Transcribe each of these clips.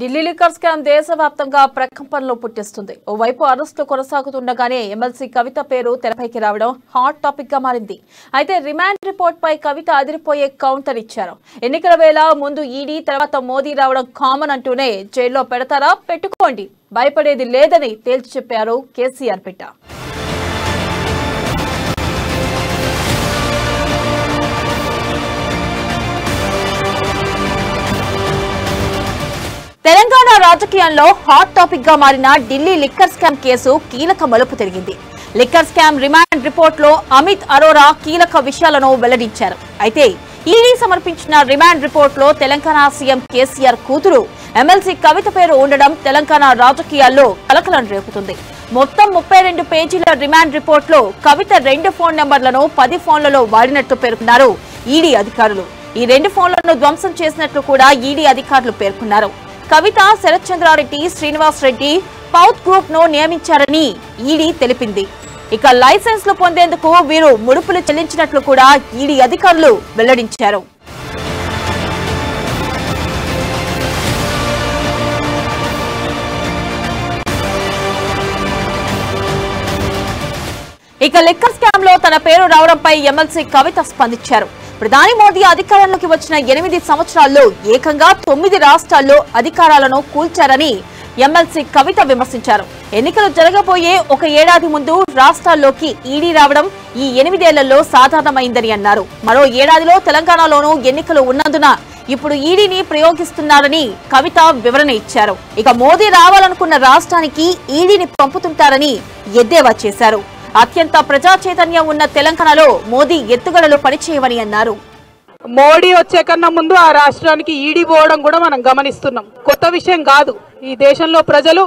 Delhi liquor scam దేశవ్యాప్తంగా ప్రకంపనలు పుట్టిస్తుంది. ఓవైపు అరెస్టులు కొనసాగుతుండగానే ఎమ్మెల్సీ కవిత పేరు తెరపైకి రావడం హాట్ టాపిక్గా మారింది. అయితే రిమాండ్ రిపోర్ట్ పై కవిత అదిరిపోయే కౌంటర్ ఇచ్చారు. ఎన్నికల వేళ ముందు ఈడీ తర్వాత మోదీ రావడం కామన్ అంటూనే జైల్లో పెడతారా? పెట్టుకోండి. భయపడేది లేదని తేల్చి చెప్పారు కేసీఆర్ పిట్ట. తెలంగాణ రాజకీయాల్లో హాట్ టాపిక్గా మారిన ఢిల్లీ లిక్కర్ స్కామ్ కేసు కీలక మలుపు తిరిగింది. లిక్కర్ స్కామ్ రిమాండ్ రిపోర్ట్లో అమిత్ అరోరా కీలక విషయాలను వెల్లడించారు. అయితే ఈడీ సమర్పించిన రిమాండ్ రిపోర్ట్లో తెలంగాణ సీఎం కేసీఆర్ కూతురు ఎమ్మెల్సీ కవిత పేరు ఉండడం తెలంగాణ రాజకీయాల్లో కలకలం రేపుతుంది. మొత్తం ముప్పై రెండు పేజీల రిమాండ్ రిపోర్ట్లో కవిత రెండు ఫోన్ నెంబర్లను పది ఫోన్లలో వాడినట్లు పేర్కొన్నారు ఈడీ అధికారులు. ఈ రెండు ఫోన్లను ధ్వంసం చేసినట్లు కూడా ఈడీ అధికారులు పేర్కొన్నారు. కవిత శరత్ చంద్రారెడ్డి శ్రీనివాస్ రెడ్డి పౌత్ గ్రూప్ను నియమించారని ఈడీ తెలిపింది. ఇక లైసెన్స్లు పొందేందుకు వీరు ముడుపులు చెల్లించినట్లు కూడా ఈడీ అధికారులు వెల్లడించారు. ఇక లెక్క స్కామ్లో తన పేరు రావడంపై ఎమ్మెల్సీ కవిత స్పందించారు. ప్రధాని మోదీ అధికారంలోకి వచ్చిన ఎనిమిది సంవత్సరాల్లో ఏకంగా తొమ్మిది రాష్ట్రాల్లో అధికారాలను కూల్చారని ఎమ్మెల్సీ కవిత విమర్శించారు. ఎన్నికలు జరగబోయే ఒక ఏడాది ముందు రాష్ట్రాల్లోకి ఈడీ రావడం ఈ ఎనిమిదేళ్ళలో సాధారణమైందని అన్నారు. మరో ఏడాదిలో తెలంగాణలోనూ ఎన్నికలు ఉన్నందున ఇప్పుడు ఈడీని ప్రయోగిస్తున్నారని కవిత వివరణ ఇచ్చారు. ఇక మోదీ రావాలనుకున్న రాష్ట్రానికి ఈడీని పంపుతుంటారని ఎద్దేవా చేశారు. అత్యంత ప్రజా చైతన్యం ఉన్న తెలంగాణలో మోదీ ఎత్తుగడలు పనిచేయవని అన్నారు. మోడీ వచ్చే కన్నా ముందు ఆ రాష్ట్రానికి ఈడీ పోవడం కూడా మనం గమనిస్తున్నాం. కొత్త విషయం కాదు. ఈ దేశంలో ప్రజలు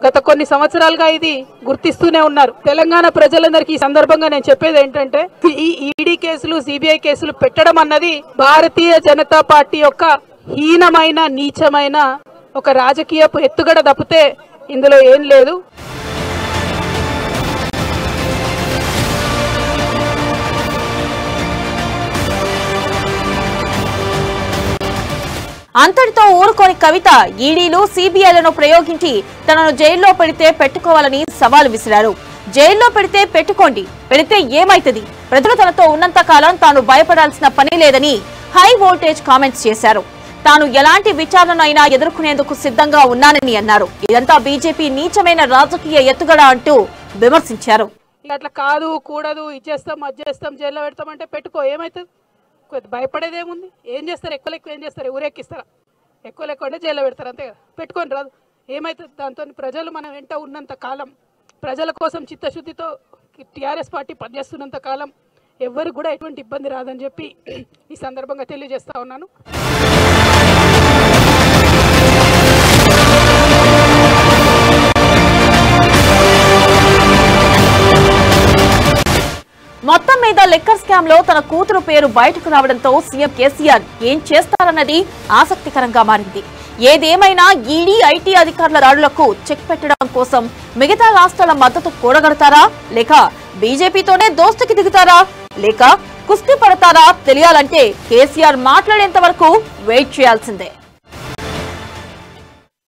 గత కొన్ని సంవత్సరాలుగా ఇది గుర్తిస్తూనే ఉన్నారు. తెలంగాణ ప్రజలందరికీ ఈ సందర్భంగా నేను చెప్పేది ఏంటంటే ఈ ఈడీ కేసులు సిబిఐ కేసులు పెట్టడం అన్నది భారతీయ జనతా పార్టీ యొక్క హీనమైన నీచమైన ఒక రాజకీయపు ఎత్తుగడ తప్పితే ఇందులో ఏం లేదు. అంతటితో ఊరుకోని కవిత ఈడీలు సిబిఐలను ప్రయోగించి తనను జైల్లో పెడితే పెట్టుకోవాలని సవాల్ విసిరారు. జైల్లో పెడితే పెట్టుకోండి పెడితే ఏమైతది? ప్రజలు తనతో ఉన్నంత కాలం తాను భయపడాల్సిన పని లేదని హై వోల్టేజ్ కామెంట్స్ చేశారు. తాను ఎలాంటి విచారణ అయినా ఎదుర్కొనేందుకు సిద్ధంగా ఉన్నానని అన్నారు. ఇదంతా బీజేపీ నీచమైన రాజకీయ ఎత్తుగడ అంటూ విమర్శించారు. అట్లా కాదు కూడదు ఇచ్చేస్తాం అది చేస్తాం జైల్లో పెడతాం అంటే పెట్టుకో ఏమైతుంది? కొద్ది భయపడేదేముంది? ఏం చేస్తారు? ఎక్కువ ఎక్కువ ఏం చేస్తారు? ఊరెక్కిస్తారా? ఎక్కువ లేకుండా అంటే జైల్లో పెడతారు అంతే కదా? పెట్టుకొని రాదు. ఏమవుతుంది దాంతో ప్రజలు మన వెంట ఉన్నంత కాలం ప్రజల కోసం చిత్తశుద్ధితో టీఆర్ఎస్ పార్టీ పనిచేస్తున్నంత కాలం ఎవ్వరికి కూడా ఎటువంటి ఇబ్బంది రాదని చెప్పి ఈ సందర్భంగా తెలియజేస్తా ఉన్నాను. మీద లిక్కర్ స్కామ్లో తన కూతురు పేరు బయటకు రావడంతో సీఎం కేసీఆర్ ఏం చేస్తారన్నది ఆసక్తికరంగా మారింది. ఏదేమైనా ఈడీ ఐటీ అధికారుల రాడులకు చెక్ పెట్టడం కోసం మిగతా రాష్ట్రాల మద్దతు కూడగడతారా? లేక బీజేపీతోనే దోస్తుకి దిగుతారా? లేక కుస్తీ పడతారా? తెలియాలంటే కేసీఆర్ మాట్లాడేంత వరకు వెయిట్ చేయాల్సిందే.